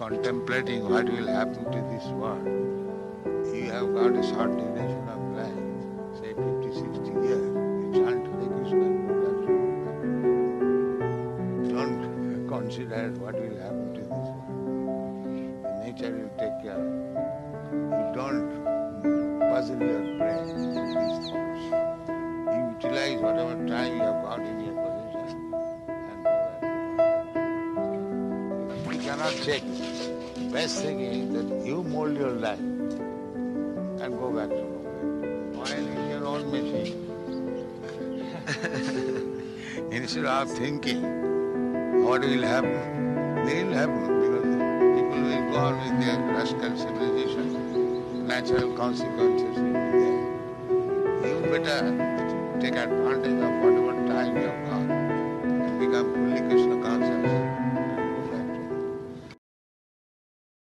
contemplating what will happen to this world, you have got a short duration of life, say 50, 60 years, you. Don't consider what will happen to this world. Nature will take care. You don't puzzle your brain with these thoughts. You utilize whatever time you have got in cannot check it. Best thing is that you mold your life and go back to Bombay. Oil is your own machine. Instead of thinking what will happen, they will happen because people will go on with their rascal civilization. Natural consequences will be there. You better take advantage of what